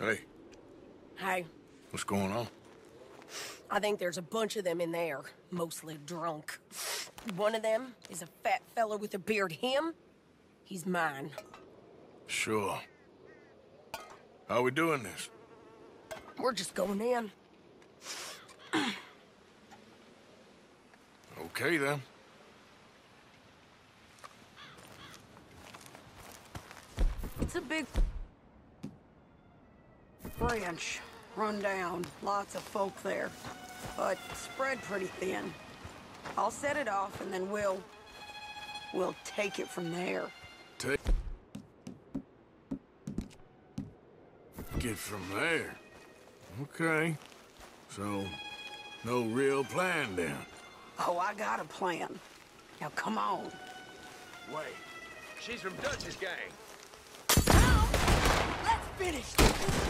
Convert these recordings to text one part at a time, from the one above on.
Hey, Hey, what's going on? I think there's a bunch of them in there, mostly drunk. One of them is a fat fella with a beard. Him, he's mine. Sure. How we doing this? We're just going in. Okay, then. It's a big branch, run down, lots of folk there, but spread pretty thin. I'll set it off and then we'll, we'll take it from there. Take... Get from there. Okay. So, no real plan then? Oh, I got a plan. Now come on. Wait, she's from Dutch's gang. Let's finish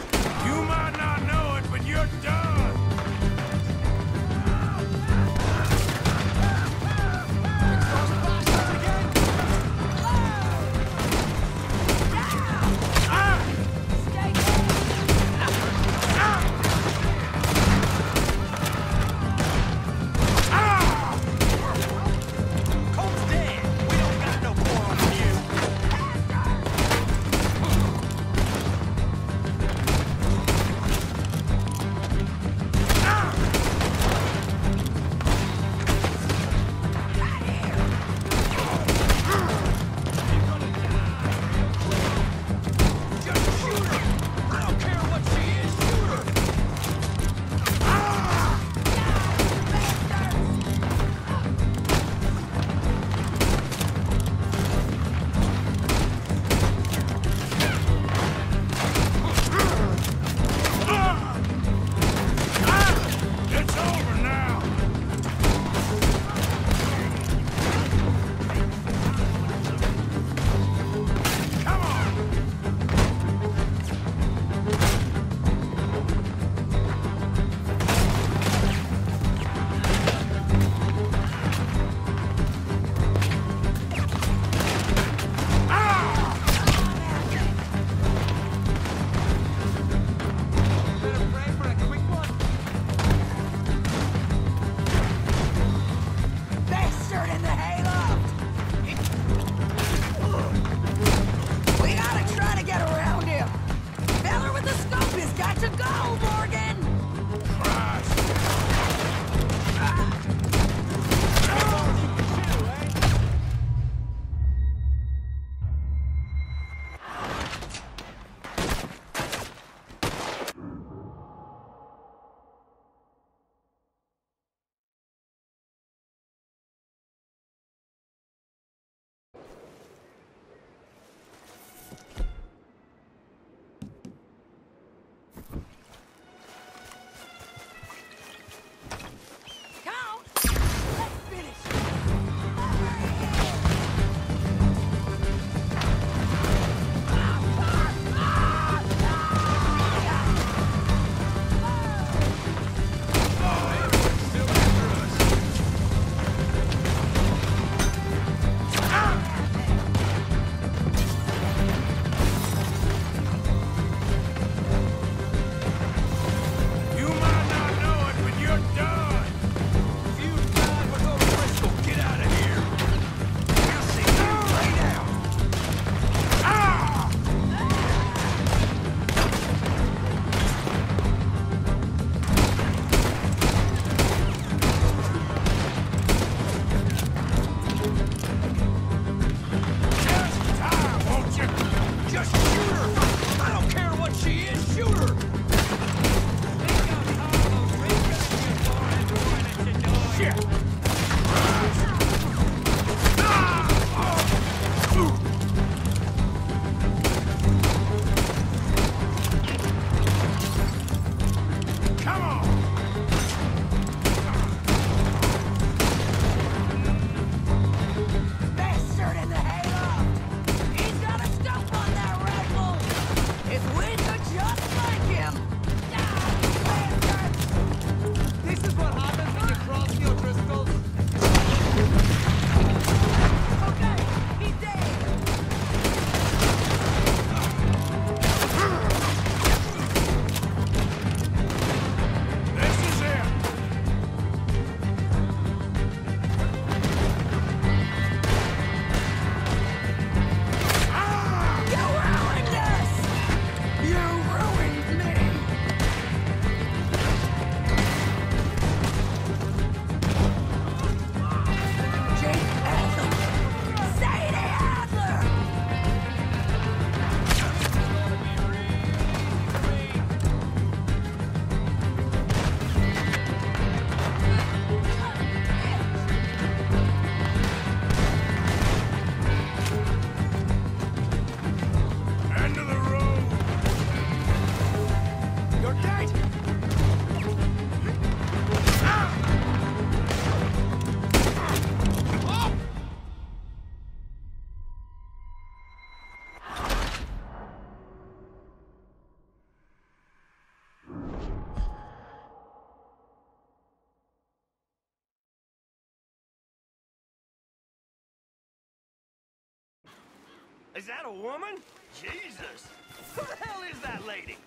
Is that a woman? Jesus! Who the hell is that lady?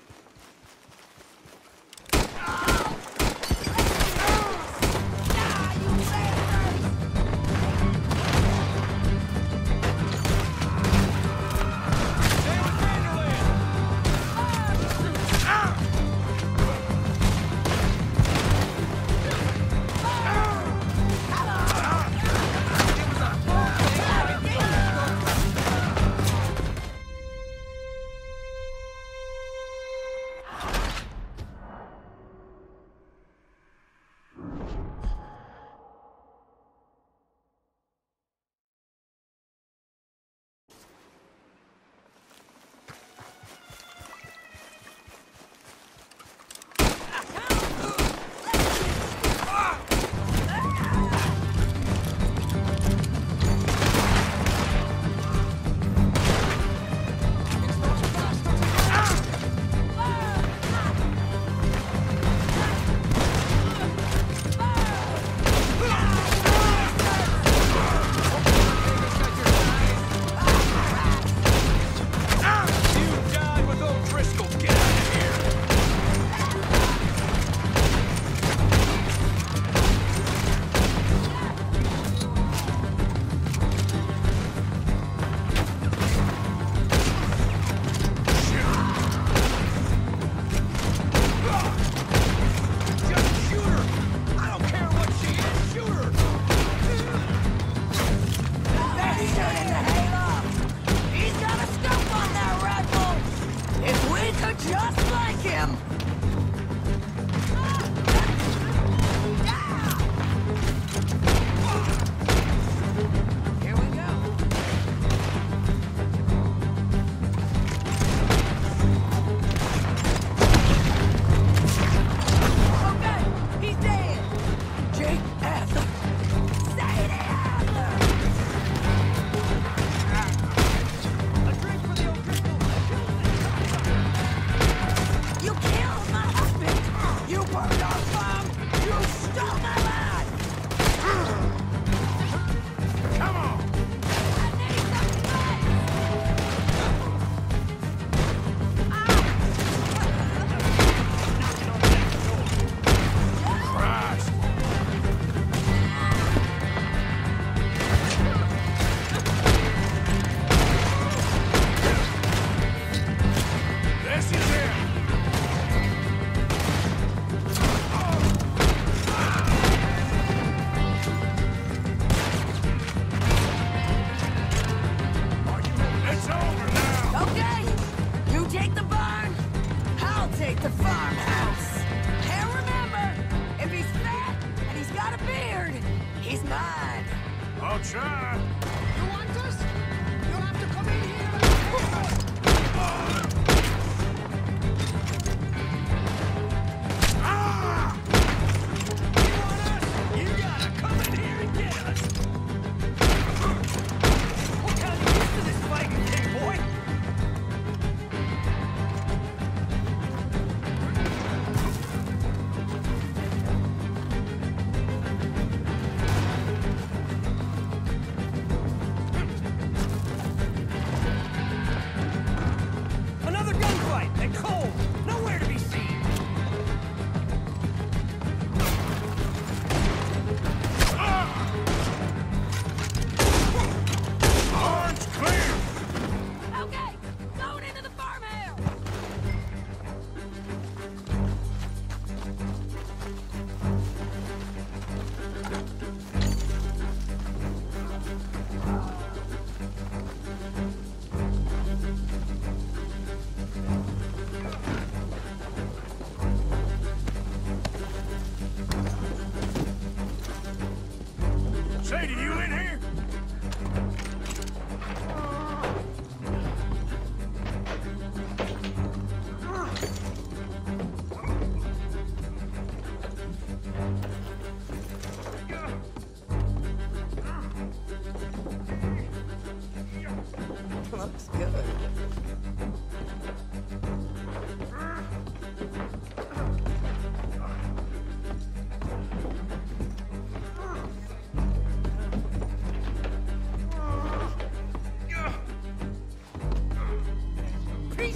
You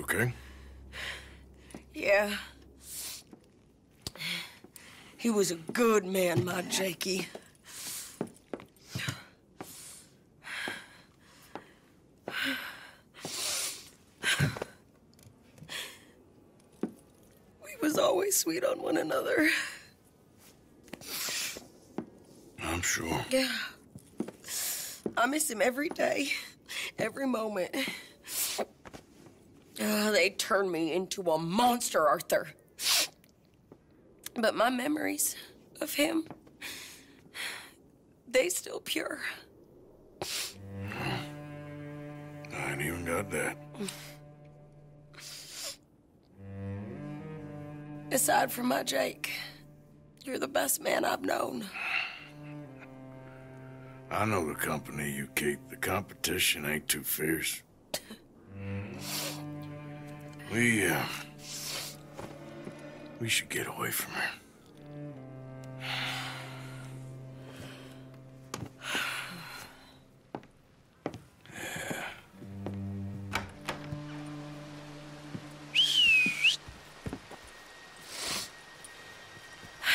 okay? Yeah. He was a good man, my Jakey. Sweet on one another. I'm sure. Yeah. I miss him every day, every moment. Uh, they turned me into a monster, Arthur. But my memories of him, they still pure. I ain't even got that. Aside from my Jake, you're the best man I've known. I know the company you keep. The competition ain't too fierce. We, uh, we should get away from her.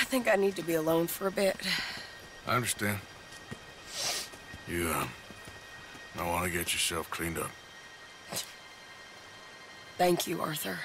Think I need to be alone for a bit. I understand. You, uh, might want to get yourself cleaned up. Thank you, Arthur.